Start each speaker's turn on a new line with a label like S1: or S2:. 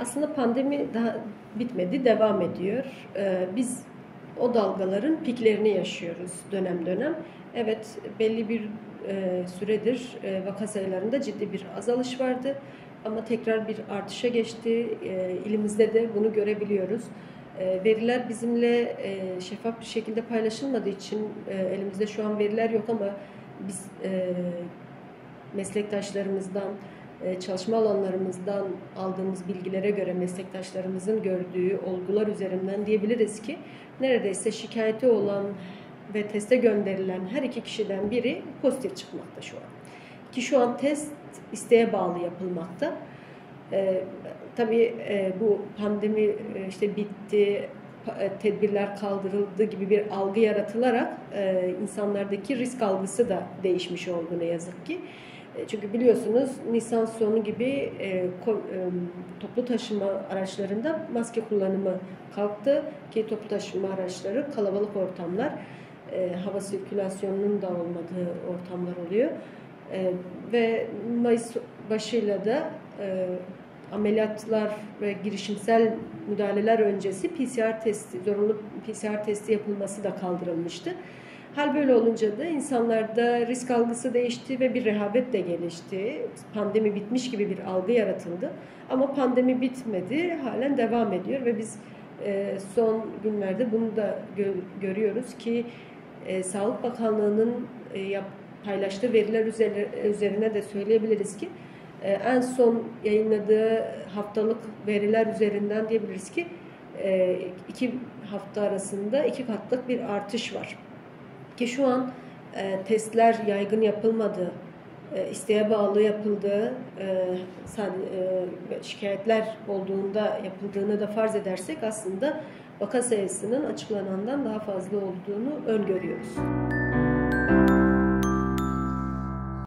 S1: Aslında pandemi daha bitmedi, devam ediyor. Ee, biz o dalgaların piklerini yaşıyoruz dönem dönem. Evet, belli bir e, süredir e, vaka sayılarında ciddi bir azalış vardı. Ama tekrar bir artışa geçti. E, ilimizde de bunu görebiliyoruz. Veriler bizimle şeffaf bir şekilde paylaşılmadığı için elimizde şu an veriler yok ama biz meslektaşlarımızdan, çalışma alanlarımızdan aldığımız bilgilere göre meslektaşlarımızın gördüğü olgular üzerinden diyebiliriz ki neredeyse şikayeti olan ve teste gönderilen her iki kişiden biri pozitif çıkmakta şu an. Ki şu an test isteğe bağlı yapılmakta. Ee, tabii e, bu pandemi e, işte bitti, e, tedbirler kaldırıldı gibi bir algı yaratılarak e, insanlardaki risk algısı da değişmiş oldu ne yazık ki. E, çünkü biliyorsunuz Nisan sonu gibi e, e, toplu taşıma araçlarında maske kullanımı kalktı ki toplu taşıma araçları kalabalık ortamlar, e, hava sirkülasyonunun da olmadığı ortamlar oluyor. E, ve Mayıs başıyla da e, ameliyatlar ve girişimsel müdahaleler öncesi PCR testi, zorunlu PCR testi yapılması da kaldırılmıştı. Hal böyle olunca da insanlarda risk algısı değişti ve bir rehavet de gelişti. Pandemi bitmiş gibi bir algı yaratıldı. Ama pandemi bitmedi, halen devam ediyor ve biz e, son günlerde bunu da gö görüyoruz ki e, Sağlık Bakanlığı'nın e, paylaştığı veriler üzerine de söyleyebiliriz ki en son yayınladığı haftalık veriler üzerinden diyebiliriz ki iki hafta arasında iki katlık bir artış var. Ki şu an e, testler yaygın yapılmadı, e, isteğe bağlı yapıldığı, e, sen, e, şikayetler olduğunda yapıldığını da farz edersek aslında vaka sayısının açıklanandan daha fazla olduğunu öngörüyoruz.